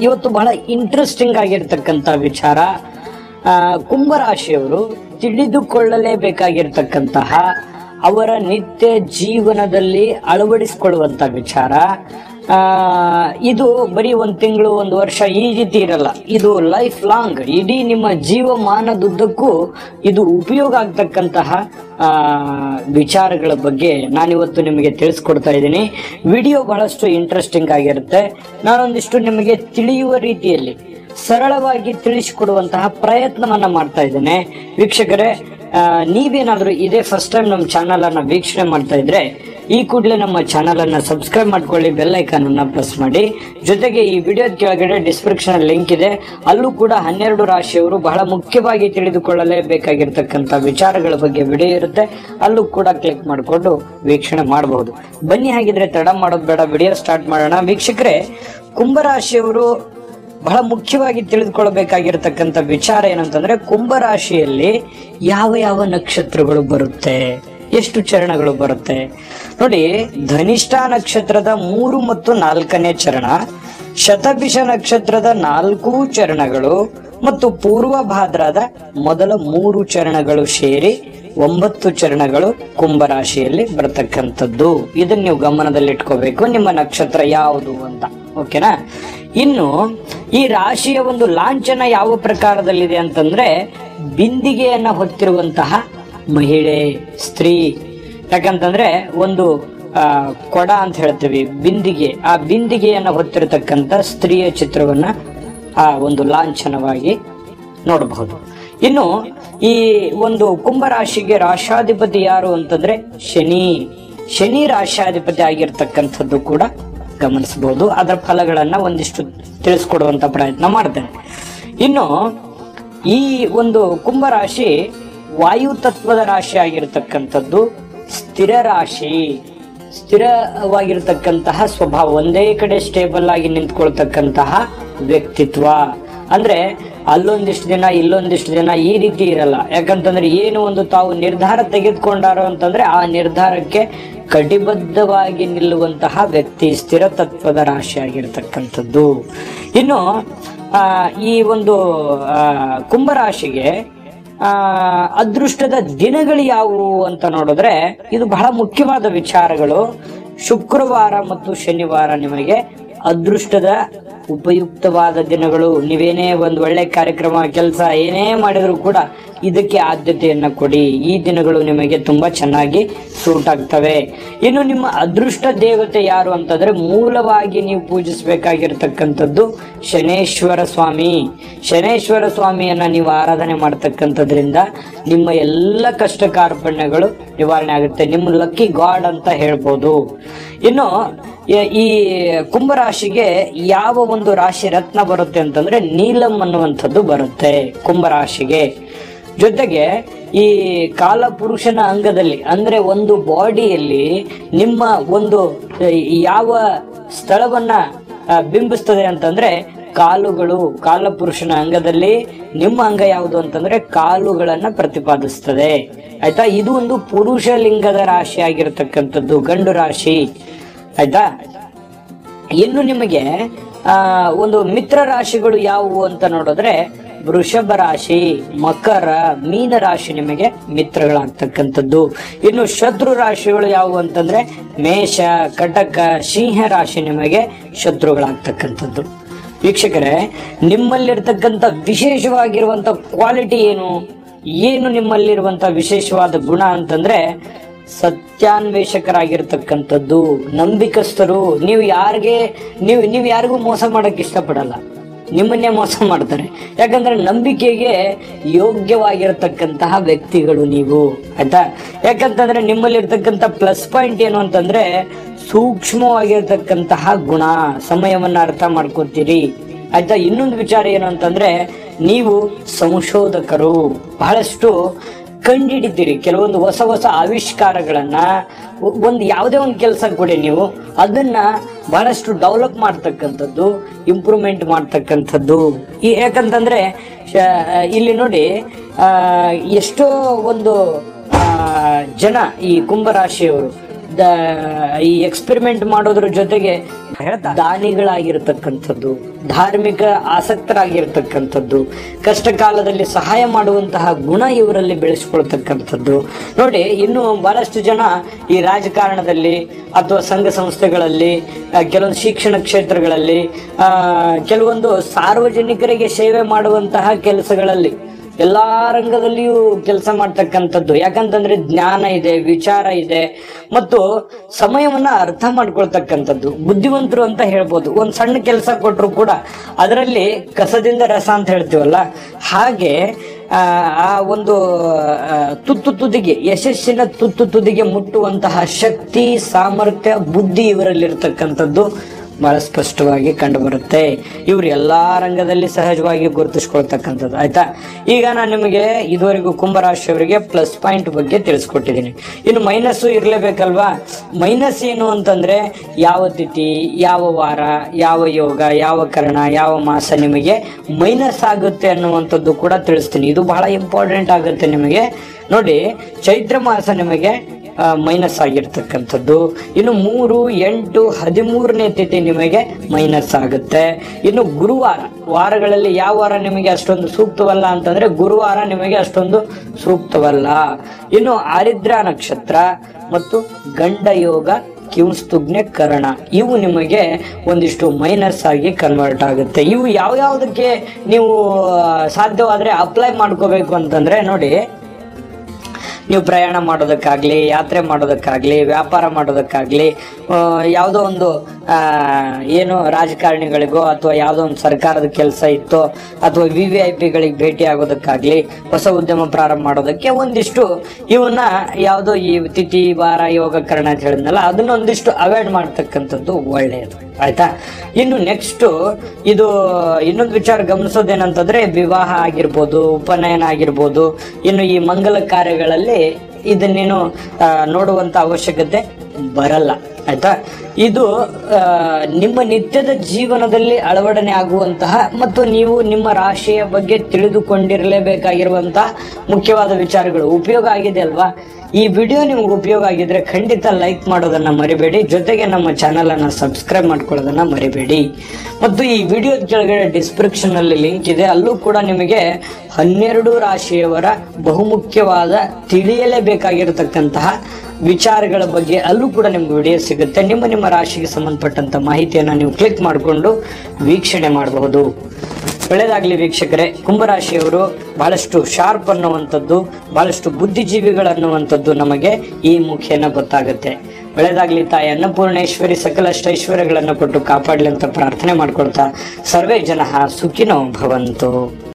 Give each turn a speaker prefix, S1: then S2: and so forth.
S1: ಇವತ್ತು ಬಹಳ ಇಂಟ್ರೆಸ್ಟಿಂಗ್ ಆಗಿರ್ತಕ್ಕಂಥ ವಿಚಾರ. ಕುಂಭರಾಶಿಯವರು ತಿಳಿದುಕೊಳ್ಳಲೇಬೇಕಾಗಿರ್ತಕ್ಕಂತಹ ಅವರ ನಿತ್ಯ ಜೀವನದಲ್ಲಿ ಅಳವಡಿಸಿಕೊಳ್ಳುವಂತ ವಿಚಾರ. ಇದು ಬರೀ ಒಂದು ತಿಂಗಳು, ಒಂದು ವರ್ಷ ಈ ರೀತಿ ಇರಲ್ಲ. ಇದು ಲೈಫ್ ಲಾಂಗ್ ಇಡೀ ನಿಮ್ಮ ಜೀವಮಾನದುದ್ದಕ್ಕೂ ಇದು ಉಪಯೋಗ ಆಗ್ತಕ್ಕಂತಹ ವಿಚಾರಗಳ ಬಗ್ಗೆ ನಾನಿವತ್ತು ನಿಮಗೆ ತಿಳಿಸ್ಕೊಡ್ತಾ ಇದ್ದೀನಿ. ವಿಡಿಯೋ ಬಹಳಷ್ಟು ಇಂಟ್ರೆಸ್ಟಿಂಗ್ ಆಗಿರುತ್ತೆ. ನಾನೊಂದಿಷ್ಟು ನಿಮಗೆ ತಿಳಿಯುವ ರೀತಿಯಲ್ಲಿ ಸರಳವಾಗಿ ತಿಳಿಸಿಕೊಡುವಂತಹ ಪ್ರಯತ್ನವನ್ನ ಮಾಡ್ತಾ ಇದ್ದೇನೆ. ವೀಕ್ಷಕರೇ ನೀವೇನಾದ್ರೂ ಇದೇ ಫಸ್ಟ್ ಟೈಮ್ ನಮ್ಮ ಚಾನಲನ್ನು ವೀಕ್ಷಣೆ ಮಾಡ್ತಾ ಇದ್ರೆ, ಈ ಕೂಡಲೇ ನಮ್ಮ ಚಾನಲನ್ನು ಸಬ್ಸ್ಕ್ರೈಬ್ ಮಾಡ್ಕೊಳ್ಳಿ ಬೆಲ್ ಐಕಾನನ್ನು ಪ್ರೆಸ್ ಮಾಡಿ. ಜೊತೆಗೆ ಈ ವಿಡಿಯೋದ ಕೆಳಗಡೆ ಡಿಸ್ಕ್ರಿಪ್ಷನ್ ಲಿಂಕ್ ಇದೆ. ಅಲ್ಲೂ ಕೂಡ ಹನ್ನೆರಡು ರಾಶಿಯವರು ಬಹಳ ಮುಖ್ಯವಾಗಿ ತಿಳಿದುಕೊಳ್ಳಲೇಬೇಕಾಗಿರ್ತಕ್ಕಂಥ ವಿಚಾರಗಳ ಬಗ್ಗೆ ವಿಡಿಯೋ ಇರುತ್ತೆ. ಅಲ್ಲೂ ಕೂಡ ಕ್ಲಿಕ್ ಮಾಡಿಕೊಂಡು ವೀಕ್ಷಣೆ ಮಾಡಬಹುದು. ಬನ್ನಿ, ಹಾಗಿದ್ರೆ ತಡ ಮಾಡೋದು ಬೇಡ. ವಿಡಿಯೋ ಸ್ಟಾರ್ಟ್ ಮಾಡೋಣ. ವೀಕ್ಷಕರೇ ಕುಂಭರಾಶಿಯವರು ಬಹಳ ಮುಖ್ಯವಾಗಿ ತಿಳಿದುಕೊಳ್ಳಬೇಕಾಗಿರತಕ್ಕಂತ ವಿಚಾರ ಏನಂತಂದ್ರೆ ಕುಂಭರಾಶಿಯಲ್ಲಿ ಯಾವ ಯಾವ ನಕ್ಷತ್ರಗಳು ಬರುತ್ತೆ? ಎಷ್ಟು ಚರಣಗಳು ಬರುತ್ತೆ? ನೋಡಿ, ಧನಿಷ್ಠ ನಕ್ಷತ್ರದ ಮೂರು ಮತ್ತು ನಾಲ್ಕನೇ ಚರಣ, ಶತಭಿಷ ನಕ್ಷತ್ರದ ನಾಲ್ಕು ಚರಣಗಳು ಮತ್ತು ಪೂರ್ವ ಭಾದ್ರದ ಮೊದಲ ಮೂರು ಚರಣಗಳು ಸೇರಿ ಒಂಬತ್ತು ಚರಣಗಳು ಕುಂಭರಾಶಿಯಲ್ಲಿ ಬರತಕ್ಕಂಥದ್ದು. ಇದನ್ನ ನೀವು ಗಮನದಲ್ಲಿಟ್ಕೋಬೇಕು, ನಿಮ್ಮ ನಕ್ಷತ್ರ ಯಾವುದು ಅಂತ. ಓಕೆನಾ? ಇನ್ನು ಈ ರಾಶಿಯ ಒಂದು ಲಾಂಛನ ಯಾವ ಪ್ರಕಾರದಲ್ಲಿದೆ ಅಂತಂದ್ರೆ ಬಿಂದಿಗೆಯನ್ನ ಹೊತ್ತಿರುವಂತಹ ಮಹಿಳೆ, ಸ್ತ್ರೀ. ಯಾಕಂತಂದ್ರೆ ಒಂದು ಕೊಡ ಅಂತ ಹೇಳ್ತೀವಿ, ಬಿಂದಿಗೆ. ಆ ಬಿಂದಿಗೆಯನ್ನ ಹೊತ್ತಿರತಕ್ಕಂತ ಸ್ತ್ರೀಯ ಚಿತ್ರವನ್ನ ಆ ಒಂದು ಲಾಂಛನವಾಗಿ ನೋಡಬಹುದು. ಇನ್ನು ಈ ಒಂದು ಕುಂಭರಾಶಿಗೆ ರಾಶಾಧಿಪತಿ ಯಾರು ಅಂತಂದ್ರೆ ಶನಿ. ಶನಿ ರಾಶಾಧಿಪತಿ ಆಗಿರ್ತಕ್ಕಂಥದ್ದು ಕೂಡ ಗಮನಿಸಬಹುದು. ಅದರ ಫಲಗಳನ್ನ ಒಂದಿಷ್ಟು ತಿಳಿಸ್ಕೊಡುವಂತ ಪ್ರಯತ್ನ ಮಾಡ್ತೇನೆ. ಇನ್ನು ಈ ಒಂದು ಕುಂಭರಾಶಿ ವಾಯು ತತ್ವದ ರಾಶಿ ಆಗಿರತಕ್ಕಂಥದ್ದು ಸ್ಥಿರ ರಾಶಿ. ಸ್ಥಿರವಾಗಿರ್ತಕ್ಕಂತಹ ಸ್ವಭಾವ ಒಂದೇ ಕಡೆ ಸ್ಟೇಬಲ್ ಆಗಿ ನಿಂತ್ಕೊಳ್ತಕ್ಕಂತಹ ವ್ಯಕ್ತಿತ್ವ. ಅಂದ್ರೆ ಅಲ್ಲೊಂದಿಷ್ಟು ದಿನ ಇಲ್ಲೊಂದಿಷ್ಟು ದಿನ ಈ ರೀತಿ ಇರಲ್ಲ. ಯಾಕಂತಂದ್ರೆ ಏನು ಒಂದು ತಾವು ನಿರ್ಧಾರ ತೆಗೆದುಕೊಂಡಾರೋ ಅಂತಂದ್ರೆ ಆ ನಿರ್ಧಾರಕ್ಕೆ ಕಟಿಬದ್ಧವಾಗಿ ನಿಲ್ಲುವಂತಹ ವ್ಯಕ್ತಿ ಸ್ಥಿರ ತತ್ವದ ರಾಶಿ ಆಗಿರ್ತಕ್ಕಂಥದ್ದು ಇನ್ನು ಈ ಒಂದು ಕುಂಭರಾಶಿಗೆ ಅದೃಷ್ಟದ ದಿನಗಳು ಯಾವುವು ಅಂತ ನೋಡಿದ್ರೆ, ಇದು ಬಹಳ ಮುಖ್ಯವಾದ ವಿಚಾರಗಳು. ಶುಕ್ರವಾರ ಮತ್ತು ಶನಿವಾರ ನಿಮಗೆ ಅದೃಷ್ಟದ ಉಪಯುಕ್ತವಾದ ದಿನಗಳು. ನೀವೇನೇ ಒಂದು ಒಳ್ಳೆ ಕಾರ್ಯಕ್ರಮ, ಕೆಲಸ ಏನೇ ಮಾಡಿದರೂ ಕೂಡ ಇದಕ್ಕೆ ಆದ್ಯತೆಯನ್ನು ಕೊಡಿ. ಈ ದಿನಗಳು ನಿಮಗೆ ತುಂಬಾ ಚೆನ್ನಾಗಿ ಸೂಟ್ ಆಗ್ತವೆ. ಇನ್ನು ನಿಮ್ಮ ಅದೃಷ್ಟ ದೇವತೆ ಯಾರು ಅಂತಂದ್ರೆ ಮೂಲವಾಗಿ ನೀವು ಪೂಜಿಸಬೇಕಾಗಿರ್ತಕ್ಕಂಥದ್ದು ಶನೇಶ್ವರ ಸ್ವಾಮಿ. ಶನೇಶ್ವರ ಸ್ವಾಮಿಯನ್ನ ನೀವು ಆರಾಧನೆ ಮಾಡ್ತಕ್ಕಂಥದ್ರಿಂದ ನಿಮ್ಮ ಎಲ್ಲ ಕಷ್ಟ ಕಾರ್ಪಣ್ಯಗಳು ನಿವಾರಣೆ ಆಗುತ್ತೆ. ನಿಮ್ಮ ಲಕ್ಕಿ ಗಾಡ್ ಅಂತ ಹೇಳ್ಬೋದು. ಇನ್ನು ಈ- ಕುಂಭರಾಶಿಗೆ ಯಾವ ಒಂದು ರಾಶಿ ರತ್ನ ಬರುತ್ತೆ ಅಂತಂದ್ರೆ ನೀಲಂ ಅನ್ನುವಂಥದ್ದು ಬರುತ್ತೆ ಕುಂಭರಾಶಿಗೆ. ಜೊತೆಗೆ ಈ ಕಾಲಪುರುಷನ ಅಂಗದಲ್ಲಿ, ಅಂದ್ರೆ ಒಂದು ಬಾಡಿಯಲ್ಲಿ ನಿಮ್ಮ ಒಂದು ಯಾವ ಸ್ಥಳವನ್ನ ಬಿಂಬಿಸ್ತದೆ ಅಂತಂದ್ರೆ ಕಾಲುಗಳು, ಕಾಲಪುರುಷನ ಅಂಗದಲ್ಲಿ ನಿಮ್ಮ ಅಂಗ ಯಾವುದು ಅಂತಂದ್ರೆ ಕಾಲುಗಳನ್ನ ಪ್ರತಿಪಾದಿಸ್ತದೆ. ಆಯ್ತಾ? ಇದು ಒಂದು ಪುರುಷ ಲಿಂಗದ ರಾಶಿ ಆಗಿರತಕ್ಕಂಥದ್ದು, ಗಂಡು ರಾಶಿ. ಆಯ್ತಾ? ಇನ್ನು ನಿಮಗೆ ಒಂದು ಮಿತ್ರ ರಾಶಿಗಳು ಯಾವುವು ಅಂತ ನೋಡಿದ್ರೆ, ವೃಷಭ ರಾಶಿ, ಮಕರ, ಮೀನ ರಾಶಿ ನಿಮಗೆ ಮಿತ್ರಗಳಾಗ್ತಕ್ಕಂಥದ್ದು. ಇನ್ನು ಶತ್ರು ರಾಶಿಗಳು ಯಾವುವು ಅಂತಂದ್ರೆ, ಮೇಷ, ಕಟಕ, ಸಿಂಹ ರಾಶಿ ನಿಮಗೆ ಶತ್ರುಗಳಾಗ್ತಕ್ಕಂಥದ್ದು. ವೀಕ್ಷಕರೇ, ನಿಮ್ಮಲ್ಲಿರ್ತಕ್ಕಂಥ ವಿಶೇಷವಾಗಿರುವಂತ ಕ್ವಾಲಿಟಿ ಏನು? ಏನು ನಿಮ್ಮಲ್ಲಿರುವಂತ ವಿಶೇಷವಾದ ಗುಣ ಅಂತಂದ್ರೆ ಸತ್ಯಾನ್ವೇಷಕರಾಗಿರ್ತಕ್ಕಂಥದ್ದು ನಂಬಿಕಸ್ಥರು, ನೀವು ಯಾರಿಗೆ, ನೀವು ನೀವು ಯಾರಿಗೂ ಮೋಸ ಮಾಡೋಕ್ಕೆ ಇಷ್ಟಪಡಲ್ಲ. ನಿಮ್ಮನ್ನೇ ಮೋಸ ಮಾಡ್ತಾರೆ. ಯಾಕಂದ್ರೆ ನಂಬಿಕೆಗೆ ಯೋಗ್ಯವಾಗಿರತಕ್ಕಂತಹ ವ್ಯಕ್ತಿಗಳು ನೀವು, ಆಯ್ತಾ? ಯಾಕಂತಂದ್ರೆ ನಿಮ್ಮಲ್ಲಿರ್ತಕ್ಕಂಥ ಪ್ಲಸ್ ಪಾಯಿಂಟ್ ಏನು ಅಂತಂದ್ರೆ ಸೂಕ್ಷ್ಮವಾಗಿರ್ತಕ್ಕಂತಹ ಗುಣ, ಸಮಯವನ್ನು ಅರ್ಥ ಮಾಡ್ಕೋತೀರಿ. ಆಯ್ತಾ? ಇನ್ನೊಂದು ವಿಚಾರ ಏನು ಅಂತಂದ್ರೆ ನೀವು ಸಂಶೋಧಕರು. ಬಹಳಷ್ಟು ಕಂಡಿಡಿತೀರಿ ಕೆಲವೊಂದು ಹೊಸ ಹೊಸ ಆವಿಷ್ಕಾರಗಳನ್ನ ಒಂದು ಯಾವುದೇ ಒಂದು ಕೆಲಸ ಕೊಡಿ ನೀವು. ಅದನ್ನ ಬಹಳಷ್ಟು ಡೆವಲಪ್ ಮಾಡ್ತಕ್ಕಂಥದ್ದು, ಇಂಪ್ರೂವ್ಮೆಂಟ್ ಮಾಡ್ತಕ್ಕಂಥದ್ದು. ಈ, ಯಾಕಂತಂದ್ರೆ ಇಲ್ಲಿ ನೋಡಿ ಎಷ್ಟೋ ಒಂದು ಜನ ಈ ಕುಂಭರಾಶಿಯವರು ಈ ಎಕ್ಸ್ಪೆರಿಮೆಂಟ್ ಮಾಡೋದ್ರ ಜೊತೆಗೆ ದಾನಿಗಳಾಗಿರ್ತಕ್ಕಂಥದ್ದು, ಧಾರ್ಮಿಕ ಆಸಕ್ತರಾಗಿರ್ತಕ್ಕಂಥದ್ದು ಕಷ್ಟ ಕಾಲದಲ್ಲಿ ಸಹಾಯ ಮಾಡುವಂತಹ ಗುಣ ಇವರಲ್ಲಿ ಬೆಳೆಸ್ಕೊಳ್ತಕ್ಕಂಥದ್ದು. ನೋಡಿ, ಇನ್ನು ಬಹಳಷ್ಟು ಜನ ಈ ರಾಜಕಾರಣದಲ್ಲಿ ಅಥವಾ ಸಂಘ ಸಂಸ್ಥೆಗಳಲ್ಲಿ ಕೆಲವೊಂದು ಶಿಕ್ಷಣ ಕ್ಷೇತ್ರಗಳಲ್ಲಿ ಕೆಲವೊಂದು ಸಾರ್ವಜನಿಕರಿಗೆ ಸೇವೆ ಮಾಡುವಂತಹ ಕೆಲಸಗಳಲ್ಲಿ ಎಲ್ಲಾ ರಂಗದಲ್ಲಿಯೂ ಕೆಲಸ ಮಾಡ್ತಕ್ಕಂಥದ್ದು. ಯಾಕಂತಂದ್ರೆ ಜ್ಞಾನ ಇದೆ ವಿಚಾರ ಇದೆ ಮತ್ತು ಸಮಯವನ್ನ ಅರ್ಥ ಮಾಡ್ಕೊಳ್ತಕ್ಕಂಥದ್ದು. ಬುದ್ಧಿವಂತರು ಅಂತ ಹೇಳ್ಬೋದು. ಒಂದ್ ಸಣ್ಣ ಕೆಲಸ ಕೊಟ್ಟರು ಕೂಡ ಅದರಲ್ಲಿ ಕಸದಿಂದ ರಸ ಅಂತ ಹೇಳ್ತೀವಲ್ಲ? ಹಾಗೆ ಆ, ಒಂದು ತುತ್ತು ತುದಿಗೆ ಯಶಸ್ಸಿನ ತುತ್ತು ತುದಿಗೆ ಮುಟ್ಟುವಂತಹ ಶಕ್ತಿ ಸಾಮರ್ಥ್ಯ ಬುದ್ಧಿ ಇವರಲ್ಲಿರ್ತಕ್ಕಂಥದ್ದು. ಬಹಳ ಸ್ಪಷ್ಟವಾಗಿ ಕಂಡು ಬರುತ್ತೆ ಇವ್ರು ಎಲ್ಲಾ ರಂಗದಲ್ಲಿ ಸಹಜವಾಗಿ ಗುರುತಿಸ್ಕೊಳ್ತಕ್ಕಂಥದ್ದು. ಆಯ್ತಾ? ಈಗ ನಾನು ನಿಮಗೆ ಇದುವರೆಗೂ ಕುಂಭರಾಶಿಯವರಿಗೆ ಪ್ಲಸ್ ಪಾಯಿಂಟ್ ಬಗ್ಗೆ ತಿಳಿಸ್ಕೊಟ್ಟಿದ್ದೀನಿ. ಇನ್ನು ಮೈನಸ್ಸು ಇರಲೇಬೇಕಲ್ವಾ? ಮೈನಸ್ ಏನು ಅಂತಂದ್ರೆ ಯಾವ ತಿಥಿ, ಯಾವ ವಾರ, ಯಾವ ಯೋಗ, ಯಾವ ಕರ್ಣ, ಯಾವ ಮಾಸ ನಿಮಗೆ ಮೈನಸ್ ಆಗುತ್ತೆ ಅನ್ನುವಂಥದ್ದು ಕೂಡ ತಿಳಿಸ್ತೀನಿ. ಇದು ಬಹಳ ಇಂಪಾರ್ಟೆಂಟ್ ಆಗುತ್ತೆ ನಿಮಗೆ. ನೋಡಿ, ಚೈತ್ರ ಮಾಸ ನಿಮಗೆ ಮೈನಸ್ ಆಗಿರ್ತಕ್ಕಂಥದ್ದು. ಇನ್ನು ಮೂರು, ಎಂಟು, ಹದಿಮೂರನೇ ತಿಥಿ ನಿಮಗೆ ಮೈನಸ್ ಆಗುತ್ತೆ. ಇನ್ನು ಗುರುವಾರ, ವಾರಗಳಲ್ಲಿ ಯಾವ ವಾರ ನಿಮಗೆ ಅಷ್ಟೊಂದು ಸೂಕ್ತವಲ್ಲ ಅಂತಂದ್ರೆ ಗುರುವಾರ ನಿಮಗೆ ಅಷ್ಟೊಂದು ಸೂಕ್ತವಲ್ಲ. ಇನ್ನು ಆರಿದ್ರ ನಕ್ಷತ್ರ ಮತ್ತು ಗಂಡ ಯೋಗ ಕಿಂಸ್ತುಗ್ನೆ ಕರ್ಣ, ಇವು ನಿಮಗೆ ಒಂದಿಷ್ಟು ಮೈನಸ್ ಆಗಿ ಕನ್ವರ್ಟ್ ಆಗುತ್ತೆ. ಇವು ಯಾವ ಯಾವುದಕ್ಕೆ ನೀವು ಸಾಧ್ಯವಾದ್ರೆ ಅಪ್ಲೈ ಮಾಡ್ಕೋಬೇಕು ಅಂತಂದ್ರೆ ನೋಡಿ ನೀವು ಪ್ರಯಾಣ ಮಾಡೋದಕ್ಕಾಗ್ಲಿ ಯಾತ್ರೆ ಮಾಡೋದಕ್ಕಾಗ್ಲಿ ವ್ಯಾಪಾರ ಮಾಡೋದಕ್ಕಾಗ್ಲಿ ಯಾವುದೋ ಒಂದು ಏನು ರಾಜಕಾರಣಿಗಳಿಗೋ ಅಥವಾ ಯಾವುದೋ ಒಂದು ಸರ್ಕಾರದ ಕೆಲಸ ಇತ್ತೋ ಅಥವಾ ವಿ ವಿ ಐ ಪಿಗಳಿಗೆ ಭೇಟಿ ಆಗೋದಕ್ಕಾಗ್ಲಿ ಹೊಸ ಉದ್ಯಮ ಪ್ರಾರಂಭ ಮಾಡೋದಕ್ಕೆ ಒಂದಿಷ್ಟು ಇವನ್ನ ಯಾವುದೋ ಈ ತಿಥಿ, ವಾರ, ಯೋಗಕರಣ ಅಂತ ಹೇಳಿದ್ನಲ್ಲ, ಅದನ್ನ ಒಂದಿಷ್ಟು ಅವಾಯ್ಡ್ ಮಾಡ್ತಕ್ಕಂಥದ್ದು ಒಳ್ಳೆಯದು ಆಯ್ತಾ? ಇನ್ನು ನೆಕ್ಸ್ಟ್ ಇದು ಇನ್ನೊಂದು ವಿಚಾರ ಗಮನಿಸೋದೇನಂತಂದ್ರೆ ವಿವಾಹ ಆಗಿರ್ಬೋದು, ಉಪನಯನ ಆಗಿರ್ಬೋದು, ಇನ್ನು ಈ ಮಂಗಲ ಕಾರ್ಯಗಳಲ್ಲಿ ಇದನ್ನೇನು ನೋಡುವಂತ ಅವಶ್ಯಕತೆ ಬರಲ್ಲ. ಆಯ್ತಾ? ಇದು ನಿಮ್ಮ ನಿತ್ಯದ ಜೀವನದಲ್ಲಿ ಅಳವಡನೆ ಆಗುವಂತಹ ಮತ್ತು ನೀವು ನಿಮ್ಮ ರಾಶಿಯ ಬಗ್ಗೆ ತಿಳಿದುಕೊಂಡಿರಲೇಬೇಕಾಗಿರುವಂತಹ ಮುಖ್ಯವಾದ ವಿಚಾರಗಳು ಉಪಯೋಗ ಆಗಿದೆ ಅಲ್ವಾ? ಈ ವಿಡಿಯೋ ನಿಮ್ಗೆ ಉಪಯೋಗ ಆಗಿದ್ರೆ ಖಂಡಿತ ಲೈಕ್ ಮಾಡೋದನ್ನ ಮರಿಬೇಡಿ. ಜೊತೆಗೆ ನಮ್ಮ ಚಾನೆಲ್ ಅನ್ನ ಸಬ್ಸ್ಕ್ರೈಬ್ ಮಾಡ್ಕೊಳ್ಳೋದನ್ನ ಮರಿಬೇಡಿ. ಮತ್ತು ಈ ವಿಡಿಯೋ ಕೆಳಗಡೆ ಡಿಸ್ಕ್ರಿಪ್ಷನ್ ಅಲ್ಲಿ ಲಿಂಕ್ ಇದೆ. ಅಲ್ಲೂ ಕೂಡ ನಿಮಗೆ ಹನ್ನೆರಡು ರಾಶಿಯವರ ಬಹುಮುಖ್ಯವಾದ ತಿಳಿಯಲೇಬೇಕಾಗಿರತಕ್ಕಂತಹ ವಿಚಾರಗಳ ಬಗ್ಗೆ ಅಲ್ಲೂ ಕೂಡ ನಿಮ್ಗೆ ವಿಡಿಯೋ ಸಿಗುತ್ತೆ. ನಿಮ್ಮ ನಿಮ್ಮ ರಾಶಿಗೆ ಸಂಬಂಧಪಟ್ಟಂತ ಮಾಹಿತಿಯನ್ನ ನೀವು ಕ್ಲಿಕ್ ಮಾಡಿಕೊಂಡು ವೀಕ್ಷಣೆ ಮಾಡಬಹುದು. ಒಳ್ಳೆಯದಾಗ್ಲಿ ವೀಕ್ಷಕರೇ, ಕುಂಭರಾಶಿಯವರು ಬಹಳಷ್ಟು ಶಾರ್ಪ್ ಅನ್ನುವಂಥದ್ದು, ಬಹಳಷ್ಟು ಬುದ್ಧಿಜೀವಿಗಳನ್ನುವಂಥದ್ದು ನಮಗೆ ಈ ಮುಖೇನ ಗೊತ್ತಾಗುತ್ತೆ. ಒಳ್ಳೆಯದಾಗಲಿ ತಾಯಿ ಅನ್ನಪೂರ್ಣೇಶ್ವರಿ ಸಕಲಷ್ಟ ಐಶ್ವರ್ಯಗಳನ್ನು ಕೊಟ್ಟು ಕಾಪಾಡಲಿ ಅಂತ ಪ್ರಾರ್ಥನೆ ಮಾಡ್ಕೊಳ್ತಾ, ಸರ್ವೇ ಜನ ಸುಖಿನೋ ಭವಂತು.